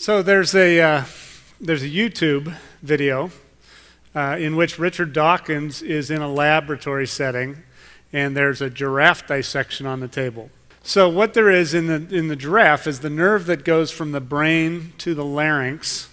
So there's a uh, there's a YouTube video uh, in which Richard Dawkins is in a laboratory setting, and there's a giraffe dissection on the table. So what there is in the in the giraffe is the nerve that goes from the brain to the larynx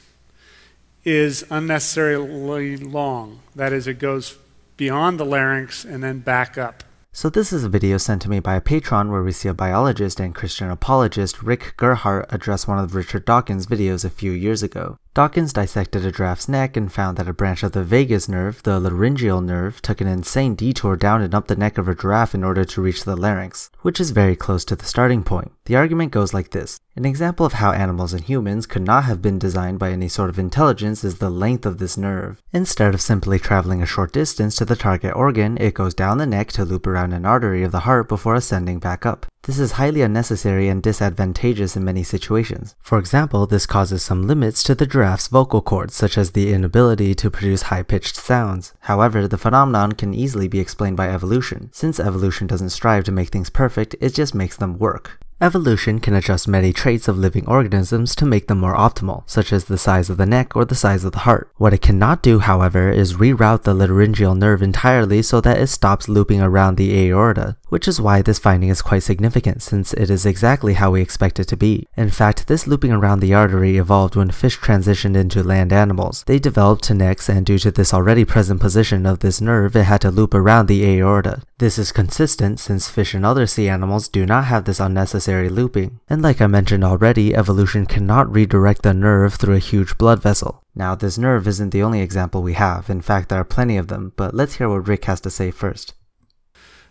is unnecessarily long. That is, it goes beyond the larynx and then back up. So this is a video sent to me by a patron where we see a biologist and Christian apologist Rick Gerhardt address one of Richard Dawkins' videos a few years ago. Dawkins dissected a giraffe's neck and found that a branch of the vagus nerve, the laryngeal nerve, took an insane detour down and up the neck of a giraffe in order to reach the larynx, which is very close to the starting point. The argument goes like this. An example of how animals and humans could not have been designed by any sort of intelligence is the length of this nerve. Instead of simply traveling a short distance to the target organ, it goes down the neck to loop around an artery of the heart before ascending back up. This is highly unnecessary and disadvantageous in many situations. For example, this causes some limits to the giraffe's vocal cords, such as the inability to produce high-pitched sounds. However, the phenomenon can easily be explained by evolution. Since evolution doesn't strive to make things perfect, it just makes them work. Evolution can adjust many traits of living organisms to make them more optimal, such as the size of the neck or the size of the heart. What it cannot do, however, is reroute the laryngeal nerve entirely so that it stops looping around the aorta, which is why this finding is quite significant since it is exactly how we expect it to be. In fact, this looping around the artery evolved when fish transitioned into land animals. They developed to necks and due to this already present position of this nerve, it had to loop around the aorta. This is consistent since fish and other sea animals do not have this unnecessary looping. And like I mentioned already, evolution cannot redirect the nerve through a huge blood vessel. Now, this nerve isn't the only example we have. In fact, there are plenty of them, but let's hear what Rick has to say first.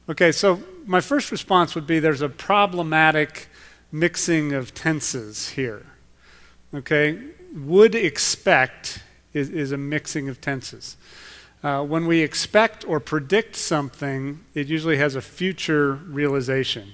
Okay, so my first response would be there's a problematic mixing of tenses here. Okay, would expect is, is a mixing of tenses. Uh, when we expect or predict something, it usually has a future realization.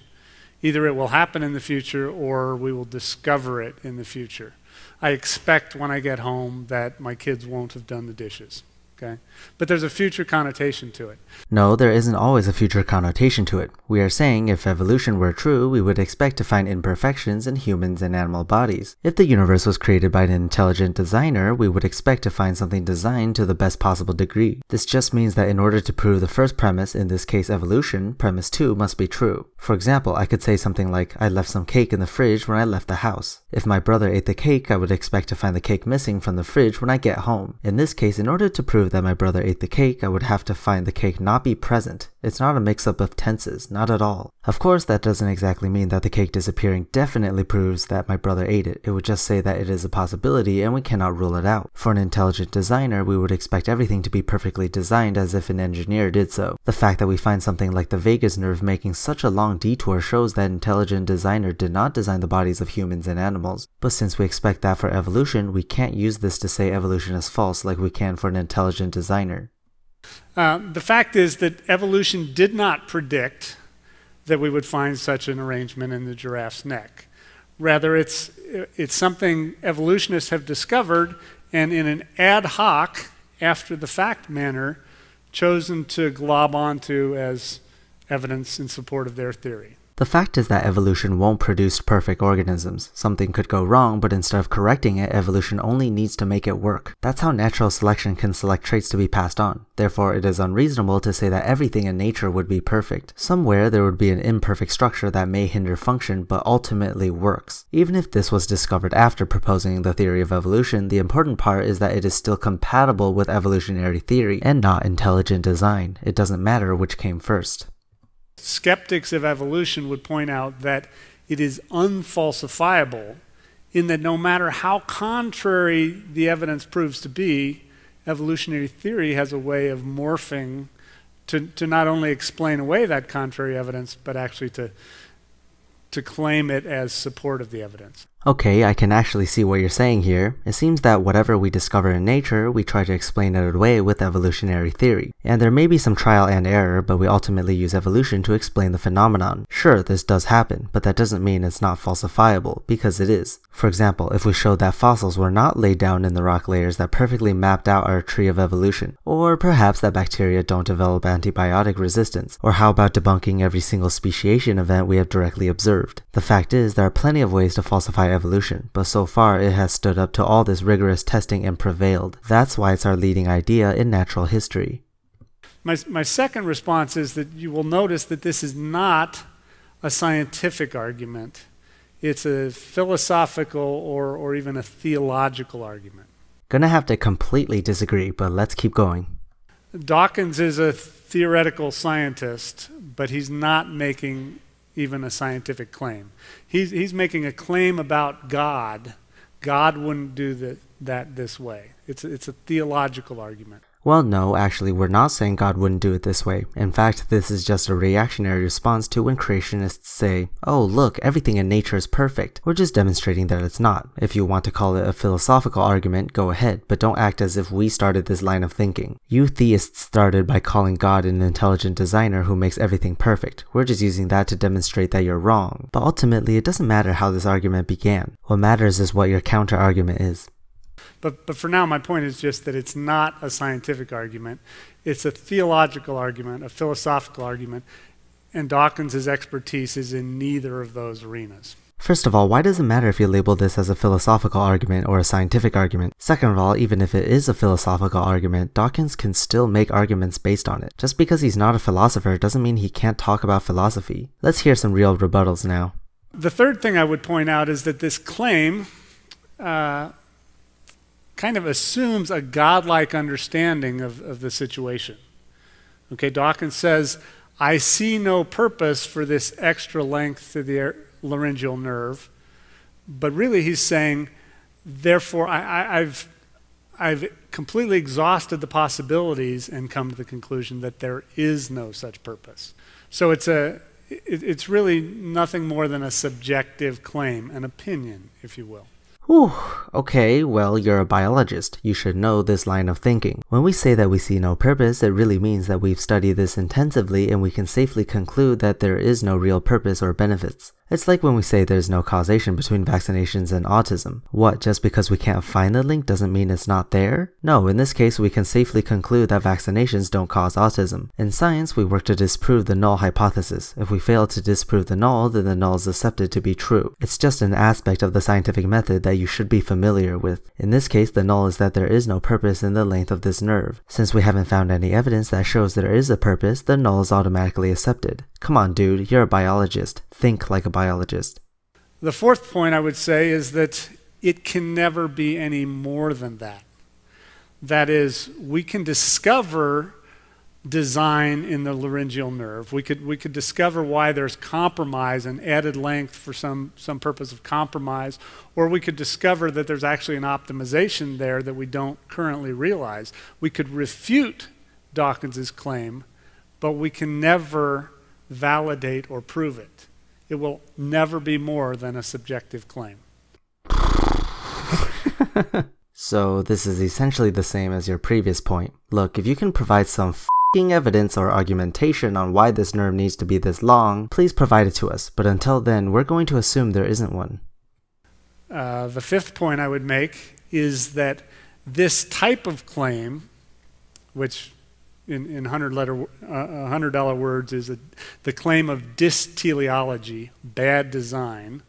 Either it will happen in the future or we will discover it in the future. I expect when I get home that my kids won't have done the dishes. Okay? But there's a future connotation to it. No, there isn't always a future connotation to it. We are saying if evolution were true, we would expect to find imperfections in humans and animal bodies. If the universe was created by an intelligent designer, we would expect to find something designed to the best possible degree. This just means that in order to prove the first premise, in this case evolution, premise 2 must be true. For example, I could say something like, I left some cake in the fridge when I left the house. If my brother ate the cake, I would expect to find the cake missing from the fridge when I get home. In this case, in order to prove that my brother ate the cake, I would have to find the cake not be present. It's not a mix-up of tenses, not at all. Of course, that doesn't exactly mean that the cake disappearing definitely proves that my brother ate it. It would just say that it is a possibility and we cannot rule it out. For an intelligent designer, we would expect everything to be perfectly designed as if an engineer did so. The fact that we find something like the vagus nerve making such a long detour shows that intelligent designer did not design the bodies of humans and animals. But since we expect that for evolution, we can't use this to say evolution is false like we can for an intelligent designer. Uh, the fact is that evolution did not predict that we would find such an arrangement in the giraffe's neck. Rather, it's, it's something evolutionists have discovered and in an ad hoc, after the fact manner, chosen to glob onto as evidence in support of their theory. The fact is that evolution won't produce perfect organisms. Something could go wrong, but instead of correcting it, evolution only needs to make it work. That's how natural selection can select traits to be passed on. Therefore, it is unreasonable to say that everything in nature would be perfect. Somewhere there would be an imperfect structure that may hinder function, but ultimately works. Even if this was discovered after proposing the theory of evolution, the important part is that it is still compatible with evolutionary theory and not intelligent design. It doesn't matter which came first. Skeptics of evolution would point out that it is unfalsifiable in that no matter how contrary the evidence proves to be, evolutionary theory has a way of morphing to, to not only explain away that contrary evidence, but actually to, to claim it as support of the evidence. Okay, I can actually see what you're saying here. It seems that whatever we discover in nature, we try to explain it away with evolutionary theory. And there may be some trial and error, but we ultimately use evolution to explain the phenomenon. Sure, this does happen, but that doesn't mean it's not falsifiable, because it is. For example, if we showed that fossils were not laid down in the rock layers that perfectly mapped out our tree of evolution, or perhaps that bacteria don't develop antibiotic resistance, or how about debunking every single speciation event we have directly observed? The fact is, there are plenty of ways to falsify by evolution, but so far it has stood up to all this rigorous testing and prevailed. That's why it's our leading idea in natural history. My, my second response is that you will notice that this is not a scientific argument. It's a philosophical or, or even a theological argument. Gonna have to completely disagree, but let's keep going. Dawkins is a theoretical scientist, but he's not making even a scientific claim. He's, he's making a claim about God. God wouldn't do the, that this way. It's, it's a theological argument. Well, no, actually, we're not saying God wouldn't do it this way. In fact, this is just a reactionary response to when creationists say, oh, look, everything in nature is perfect. We're just demonstrating that it's not. If you want to call it a philosophical argument, go ahead, but don't act as if we started this line of thinking. You theists started by calling God an intelligent designer who makes everything perfect. We're just using that to demonstrate that you're wrong. But ultimately, it doesn't matter how this argument began. What matters is what your counter argument is. But, but for now, my point is just that it's not a scientific argument. It's a theological argument, a philosophical argument, and Dawkins' expertise is in neither of those arenas. First of all, why does it matter if you label this as a philosophical argument or a scientific argument? Second of all, even if it is a philosophical argument, Dawkins can still make arguments based on it. Just because he's not a philosopher doesn't mean he can't talk about philosophy. Let's hear some real rebuttals now. The third thing I would point out is that this claim uh, kind of assumes a godlike understanding of, of the situation. Okay, Dawkins says, I see no purpose for this extra length to the laryngeal nerve. But really, he's saying, therefore, I, have I've completely exhausted the possibilities and come to the conclusion that there is no such purpose. So it's, a, it, it's really nothing more than a subjective claim, an opinion, if you will. Whew, okay, well, you're a biologist. You should know this line of thinking. When we say that we see no purpose, it really means that we've studied this intensively and we can safely conclude that there is no real purpose or benefits. It's like when we say there's no causation between vaccinations and autism. What, just because we can't find the link doesn't mean it's not there? No, in this case we can safely conclude that vaccinations don't cause autism. In science, we work to disprove the null hypothesis. If we fail to disprove the null, then the null is accepted to be true. It's just an aspect of the scientific method that you should be familiar with. In this case, the null is that there is no purpose in the length of this nerve. Since we haven't found any evidence that shows there is a purpose, the null is automatically accepted. Come on, dude, you're a biologist. Think like a biologist. The fourth point I would say is that it can never be any more than that. That is, we can discover design in the laryngeal nerve. We could, we could discover why there's compromise and added length for some, some purpose of compromise, or we could discover that there's actually an optimization there that we don't currently realize. We could refute Dawkins's claim, but we can never validate, or prove it. It will never be more than a subjective claim. so, this is essentially the same as your previous point. Look, if you can provide some evidence or argumentation on why this nerve needs to be this long, please provide it to us. But until then, we're going to assume there isn't one. Uh, the fifth point I would make is that this type of claim, which in, in hundred letter, uh, hundred dollar words is a, the claim of dysteleology, bad design,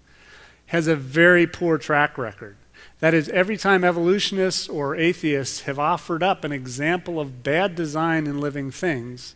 has a very poor track record. That is, every time evolutionists or atheists have offered up an example of bad design in living things,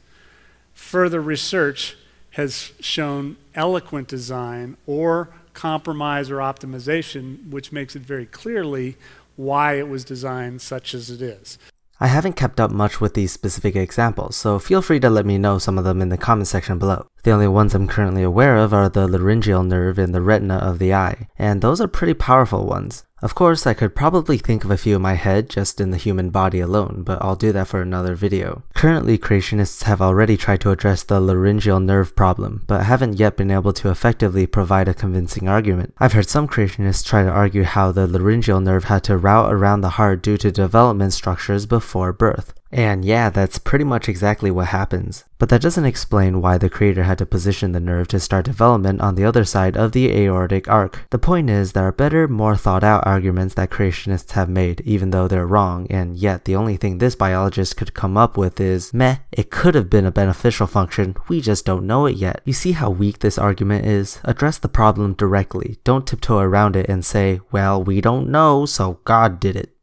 further research has shown eloquent design or compromise or optimization, which makes it very clearly why it was designed such as it is. I haven't kept up much with these specific examples, so feel free to let me know some of them in the comment section below. The only ones I'm currently aware of are the laryngeal nerve and the retina of the eye, and those are pretty powerful ones. Of course, I could probably think of a few in my head just in the human body alone, but I'll do that for another video. Currently, creationists have already tried to address the laryngeal nerve problem, but haven't yet been able to effectively provide a convincing argument. I've heard some creationists try to argue how the laryngeal nerve had to route around the heart due to development structures before birth. And yeah, that's pretty much exactly what happens. But that doesn't explain why the creator had to position the nerve to start development on the other side of the aortic arc. The point is, there are better, more thought out arguments that creationists have made, even though they're wrong, and yet the only thing this biologist could come up with is, meh, it could have been a beneficial function, we just don't know it yet. You see how weak this argument is? Address the problem directly, don't tiptoe around it and say, well, we don't know, so God did it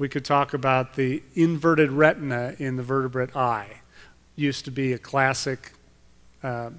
we could talk about the inverted retina in the vertebrate eye. Used to be a classic uh,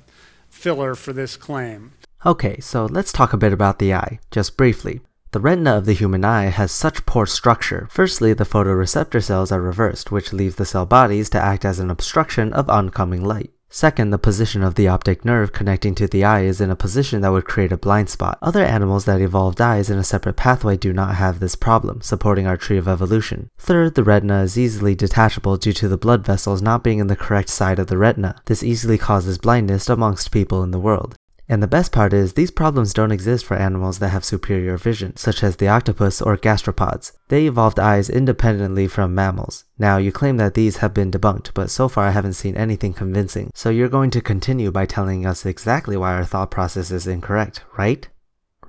filler for this claim. Okay, so let's talk a bit about the eye, just briefly. The retina of the human eye has such poor structure. Firstly, the photoreceptor cells are reversed, which leaves the cell bodies to act as an obstruction of oncoming light. Second, the position of the optic nerve connecting to the eye is in a position that would create a blind spot. Other animals that evolved eyes in a separate pathway do not have this problem, supporting our tree of evolution. Third, the retina is easily detachable due to the blood vessels not being in the correct side of the retina. This easily causes blindness amongst people in the world. And the best part is, these problems don't exist for animals that have superior vision, such as the octopus or gastropods. They evolved eyes independently from mammals. Now, you claim that these have been debunked, but so far I haven't seen anything convincing. So you're going to continue by telling us exactly why our thought process is incorrect, right?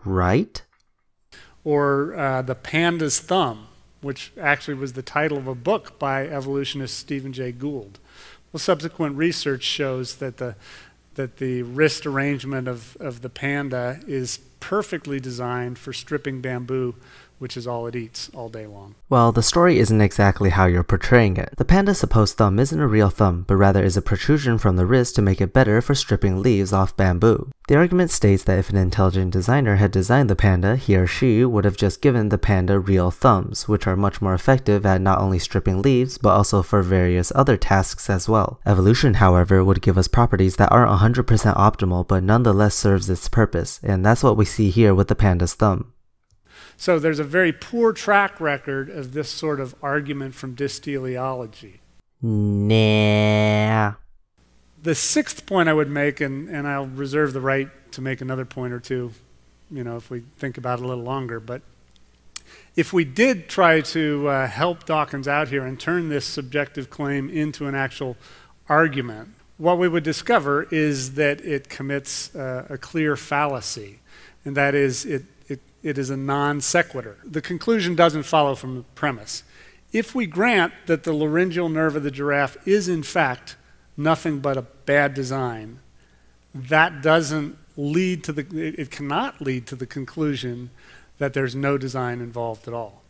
Right? Or uh, the panda's thumb, which actually was the title of a book by evolutionist Stephen Jay Gould. Well, subsequent research shows that the that the wrist arrangement of, of the panda is perfectly designed for stripping bamboo which is all it eats all day long. Well, the story isn't exactly how you're portraying it. The panda's supposed thumb isn't a real thumb, but rather is a protrusion from the wrist to make it better for stripping leaves off bamboo. The argument states that if an intelligent designer had designed the panda, he or she would have just given the panda real thumbs, which are much more effective at not only stripping leaves, but also for various other tasks as well. Evolution, however, would give us properties that aren't 100% optimal, but nonetheless serves its purpose, and that's what we see here with the panda's thumb. So there's a very poor track record of this sort of argument from dysteleology. Nah. The sixth point I would make, and, and I'll reserve the right to make another point or two, you know, if we think about it a little longer, but if we did try to uh, help Dawkins out here and turn this subjective claim into an actual argument, what we would discover is that it commits uh, a clear fallacy, and that is it it is a non sequitur. The conclusion doesn't follow from the premise. If we grant that the laryngeal nerve of the giraffe is, in fact, nothing but a bad design, that doesn't lead to the, it cannot lead to the conclusion that there's no design involved at all.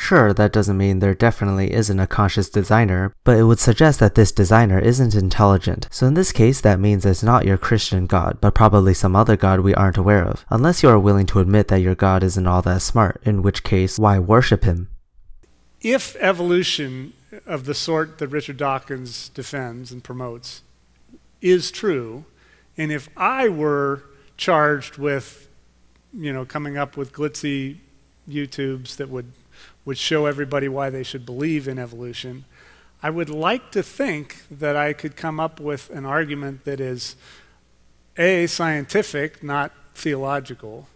Sure, that doesn't mean there definitely isn't a conscious designer, but it would suggest that this designer isn't intelligent. So in this case, that means it's not your Christian God, but probably some other God we aren't aware of. Unless you are willing to admit that your God isn't all that smart, in which case, why worship him? If evolution of the sort that Richard Dawkins defends and promotes is true, and if I were charged with, you know, coming up with glitzy YouTubes that would would show everybody why they should believe in evolution. I would like to think that I could come up with an argument that is A, scientific, not theological,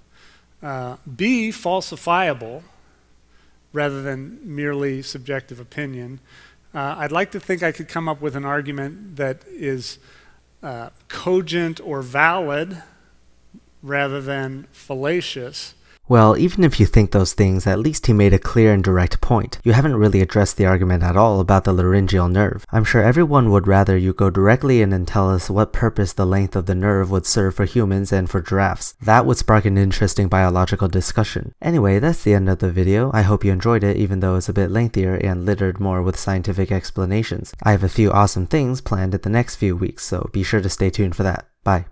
uh, B, falsifiable, rather than merely subjective opinion. Uh, I'd like to think I could come up with an argument that is uh, cogent or valid rather than fallacious. Well, even if you think those things, at least he made a clear and direct point. You haven't really addressed the argument at all about the laryngeal nerve. I'm sure everyone would rather you go directly in and tell us what purpose the length of the nerve would serve for humans and for giraffes. That would spark an interesting biological discussion. Anyway, that's the end of the video. I hope you enjoyed it even though it's a bit lengthier and littered more with scientific explanations. I have a few awesome things planned in the next few weeks, so be sure to stay tuned for that. Bye.